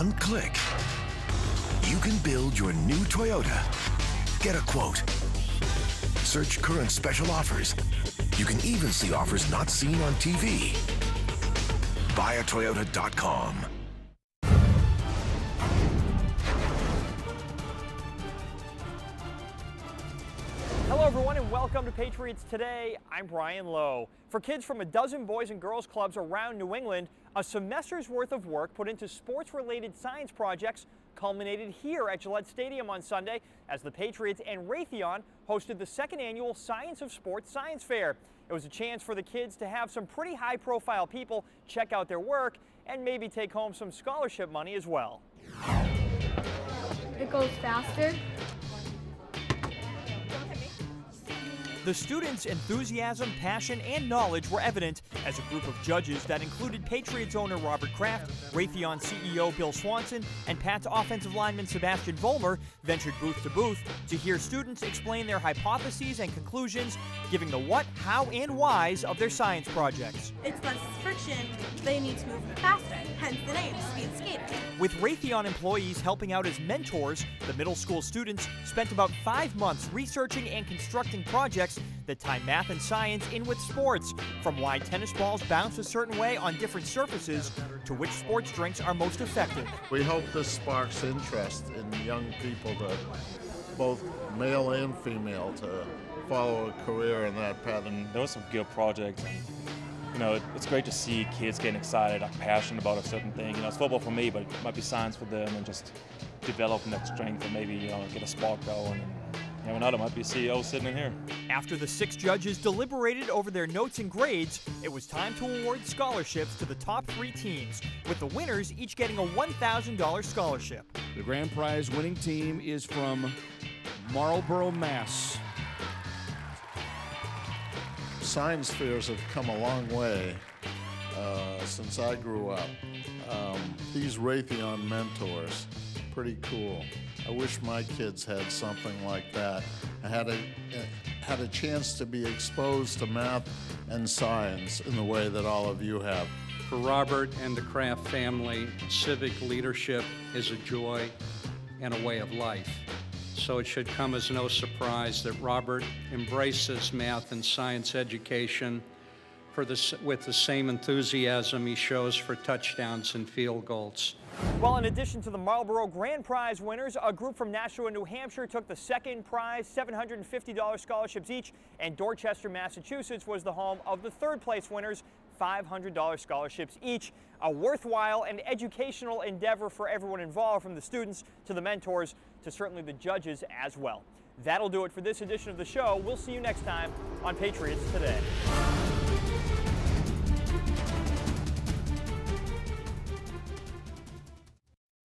One click. You can build your new Toyota. Get a quote. Search current special offers. You can even see offers not seen on TV. BuyAToyota.com. everyone, and welcome to Patriots Today. I'm Brian Lowe. For kids from a dozen boys and girls clubs around New England, a semester's worth of work put into sports related science projects culminated here at Gillette Stadium on Sunday as the Patriots and Raytheon hosted the second annual Science of Sports Science Fair. It was a chance for the kids to have some pretty high profile people check out their work and maybe take home some scholarship money as well. It goes faster. The students' enthusiasm, passion, and knowledge were evident as a group of judges that included Patriots owner Robert Kraft, Raytheon CEO Bill Swanson, and Pat's offensive lineman Sebastian Vollmer ventured booth to booth to hear students explain their hypotheses and conclusions, giving the what, how, and whys of their science projects. It's less friction, they need to move faster, hence the name, Speed Skater. With Raytheon employees helping out as mentors, the middle school students spent about five months researching and constructing projects that tie math and science in with sports, from why tennis balls bounce a certain way on different surfaces to which sports drinks are most effective. We hope this sparks interest in young people to both male and female to follow a career in that pattern. There was some good projects. And, you know, it's great to see kids getting excited, like passionate about a certain thing. You know, it's football for me, but it might be science for them, and just developing that strength and maybe you know get a spark going. And, never know, there might be a CEO sitting in here. After the six judges deliberated over their notes and grades, it was time to award scholarships to the top three teams, with the winners each getting a $1,000 scholarship. The grand prize winning team is from Marlboro, Mass. Science fairs have come a long way uh, since I grew up. Um, these Raytheon mentors, pretty cool. I wish my kids had something like that. I had a had a chance to be exposed to math and science in the way that all of you have. For Robert and the Kraft family, civic leadership is a joy and a way of life. So it should come as no surprise that Robert embraces math and science education for with the same enthusiasm he shows for touchdowns and field goals. Well, in addition to the Marlboro Grand Prize winners, a group from Nashua, New Hampshire took the second prize, $750 scholarships each, and Dorchester, Massachusetts was the home of the third place winners, $500 scholarships each. A worthwhile and educational endeavor for everyone involved, from the students to the mentors to certainly the judges as well. That'll do it for this edition of the show. We'll see you next time on Patriots Today.